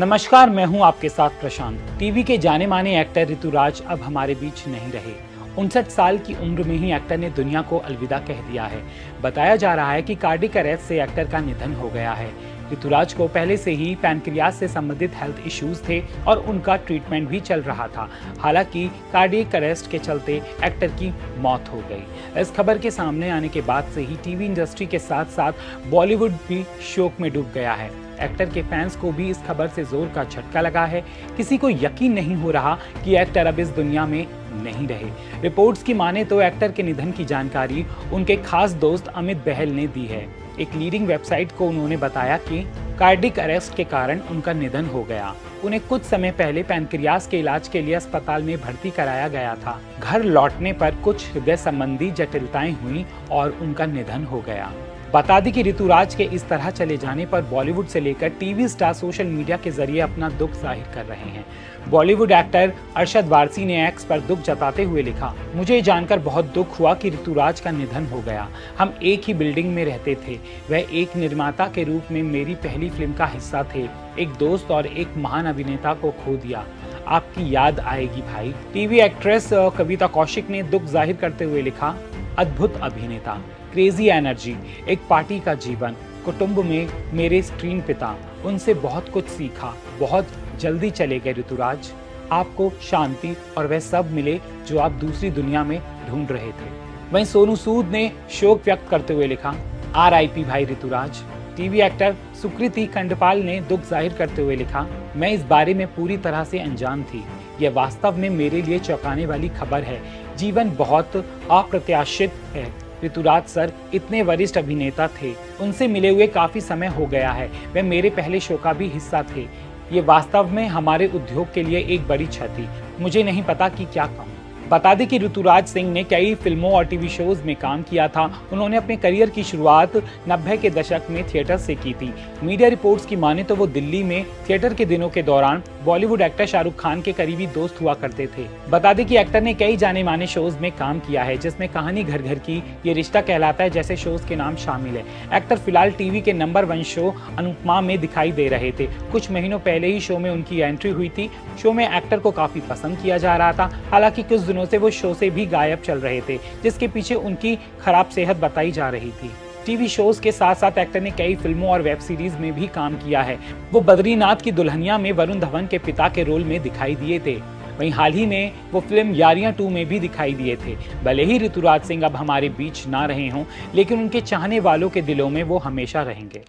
नमस्कार, मैं हूँ आपके साथ प्रशांत। टीवी के जाने माने एक्टर ऋतुराज अब हमारे बीच नहीं रहे। उनसठ साल की उम्र में ही एक्टर ने दुनिया को अलविदा कह दिया है। बताया जा रहा है कि कार्डिक अरेस्ट से एक्टर का निधन हो गया है। ऋतुराज को पहले से ही पैनक्रियाज से संबंधित हेल्थ इश्यूज़ थे और उनका ट्रीटमेंट भी चल रहा था। हालाँकि कार्डियक अरेस्ट के चलते एक्टर की मौत हो गई। इस खबर के सामने आने के बाद से ही टीवी इंडस्ट्री के साथ साथ बॉलीवुड भी शोक में डूब गया है। एक्टर के फैंस को भी इस खबर से ज़ोर का झटका लगा है। किसी को यकीन नहीं हो रहा कि एक्टर अब इस दुनिया में नहीं रहे। रिपोर्ट्स की माने तो एक्टर के निधन की जानकारी उनके खास दोस्त अमित बहल ने दी है। एक लीडिंग वेबसाइट को उन्होंने बताया कि कार्डिक अरेस्ट के कारण उनका निधन हो गया। उन्हें कुछ समय पहले पैनक्रियास के इलाज के लिए अस्पताल में भर्ती कराया गया था। घर लौटने पर कुछ हृदय संबंधी जटिलताएँ हुई और उनका निधन हो गया। बता दी कि ऋतुराज के इस तरह चले जाने पर बॉलीवुड से लेकर टीवी स्टार सोशल मीडिया के ज़रिए अपना दुख ज़ाहिर कर रहे हैं। बॉलीवुड एक्टर अरशद वारसी ने एक्स पर दुख जताते हुए लिखा, मुझे जानकर बहुत दुख हुआ कि ऋतुराज का निधन हो गया। हम एक ही बिल्डिंग में रहते थे। वह एक निर्माता के रूप में मेरी पहली फ़िल्म का हिस्सा थे। एक दोस्त और एक महान अभिनेता को खो दिया। आपकी याद आएगी भाई। टीवी एक्ट्रेस कविता कौशिक ने दुख ज़ाहिर करते हुए लिखा अद्भुत अभिनेता क्रेजी एनर्जी एक पार्टी का जीवन, कुटुंब में मेरे स्क्रीन पिता, उनसे बहुत कुछ सीखा, बहुत जल्दी चले गए ऋतुराज। आपको शांति और वह सब मिले जो आप दूसरी दुनिया में ढूंढ रहे थे। वहीं सोनू सूद ने शोक व्यक्त करते हुए लिखा आर आई पी भाई ऋतुराज। टीवी एक्टर सुकृति खंडपाल ने दुख ज़ाहिर करते हुए लिखा, मैं इस बारे में पूरी तरह से अनजान थी। यह वास्तव में मेरे लिए चौंकाने वाली खबर है। जीवन बहुत अप्रत्याशित है। ऋतुराज सर इतने वरिष्ठ अभिनेता थे। उनसे मिले हुए काफ़ी समय हो गया है। वे मेरे पहले शो का भी हिस्सा थे। ये वास्तव में हमारे उद्योग के लिए एक बड़ी क्षति। मुझे नहीं पता कि क्या कहूँ। बता दें कि ऋतुराज सिंह ने कई फ़िल्मों और टीवी शोज़ में काम किया था। उन्होंने अपने करियर की शुरुआत नब्बे के दशक में थिएटर से की थी। मीडिया रिपोर्ट्स की माने तो वो दिल्ली में थिएटर के दिनों के दौरान बॉलीवुड एक्टर शाहरुख खान के करीबी दोस्त हुआ करते थे। बता दें कि एक्टर ने कई जाने माने शोज़ में काम किया है, जिसमें कहानी घर घर की ये रिश्ता कहलाता है, जैसे शोज़ के नाम शामिल है। एक्टर फ़िलहाल टीवी के नंबर वन शो अनुपमा में दिखाई दे रहे थे। कुछ महीनों पहले ही शो में उनकी एंट्री हुई थी। शो में एक्टर को काफ़ी पसंद किया जा रहा था। हालाँकि कुछ दिनों से वो शो से भी गायब चल रहे थे, जिसके पीछे उनकी खराब सेहत बताई जा रही थी। टीवी शोज़ के साथ साथ एक्टर ने कई फ़िल्मों और वेब सीरीज़ में भी काम किया है। वो बद्रीनाथ की दुल्हनिया में वरुण धवन के पिता के रोल में दिखाई दिए थे। वहीं हाल ही में वो फ़िल्म यारियाँ टू में भी दिखाई दिए थे। भले ही ऋतुराज सिंह अब हमारे बीच ना रहे हों, लेकिन उनके चाहने वालों के दिलों में वो हमेशा रहेंगे।